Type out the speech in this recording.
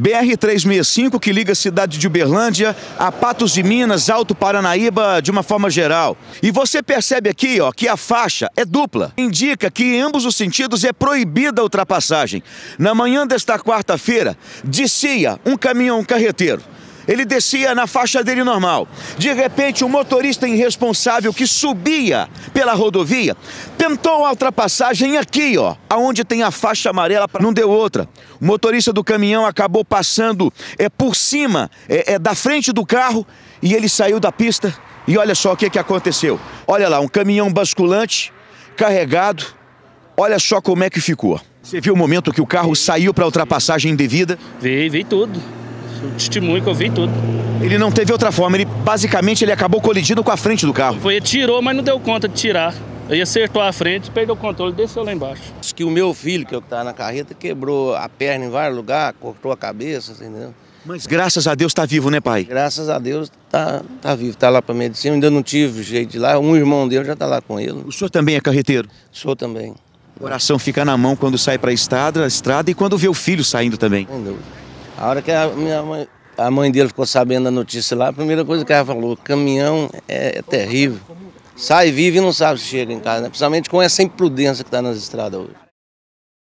BR-365 que liga a cidade de Uberlândia a Patos de Minas, Alto Paranaíba de uma forma geral. E você percebe aqui ó, que a faixa é dupla. Indica que em ambos os sentidos é proibida a ultrapassagem. Na manhã desta quarta-feira, descia um caminhão carreteiro. Ele descia na faixa dele normal. De repente, o um motorista irresponsável que subia pela rodovia tentou a ultrapassagem aqui, ó, aonde tem a faixa amarela, não deu outra. O motorista do caminhão acabou passando é por cima é, é da frente do carro e ele saiu da pista. E olha só o que, que aconteceu. Olha lá, um caminhão basculante carregado. Olha só como é que ficou. Você viu o momento que o carro saiu para ultrapassagem indevida? Vi, vi tudo o testemunho que eu vi tudo. Ele não teve outra forma, ele basicamente ele acabou colidindo com a frente do carro. Foi, ele tirou, mas não deu conta de tirar. Ele acertou a frente, perdeu o controle, desceu lá embaixo. Acho que o meu filho, que é estava na carreta, quebrou a perna em vários lugares, cortou a cabeça, entendeu? Mas graças a Deus está vivo, né, pai? Graças a Deus está tá vivo, está lá para medicina. Ainda não tive jeito de ir lá. Um irmão dele já está lá com ele. O senhor também é carreteiro? Sou também. O coração fica na mão quando sai para a estrada, estrada e quando vê o filho saindo também. Sem dúvida. A hora que a minha mãe, a mãe dele ficou sabendo da notícia lá, a primeira coisa que ela falou, caminhão é, é terrível. Sai vivo e não sabe se chega em casa, né? principalmente com essa imprudência que está nas estradas hoje.